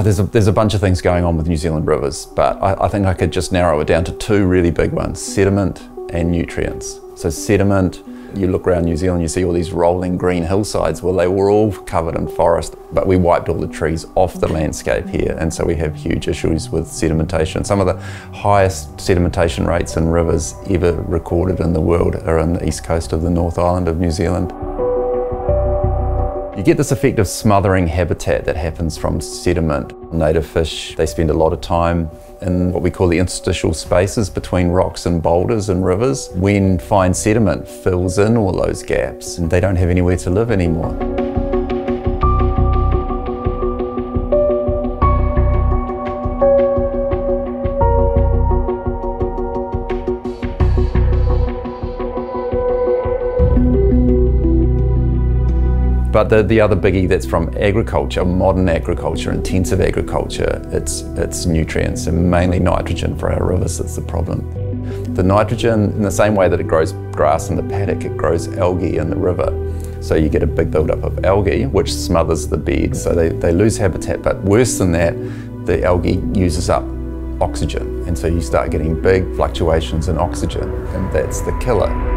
there's a, there's a bunch of things going on with New Zealand rivers, but I, I think I could just narrow it down to two really big ones, sediment and nutrients. So sediment, you look around New Zealand, you see all these rolling green hillsides. Well, they were all covered in forest, but we wiped all the trees off the landscape here, and so we have huge issues with sedimentation. Some of the highest sedimentation rates in rivers ever recorded in the world are on the east coast of the North Island of New Zealand. You get this effect of smothering habitat that happens from sediment. Native fish, they spend a lot of time in what we call the interstitial spaces between rocks and boulders and rivers. When fine sediment fills in all those gaps, and they don't have anywhere to live anymore. But the, the other biggie that's from agriculture, modern agriculture, intensive agriculture, it's, it's nutrients and mainly nitrogen for our rivers that's the problem. The nitrogen, in the same way that it grows grass in the paddock, it grows algae in the river. So you get a big buildup of algae, which smothers the bed. So they, they lose habitat, but worse than that, the algae uses up oxygen. And so you start getting big fluctuations in oxygen, and that's the killer.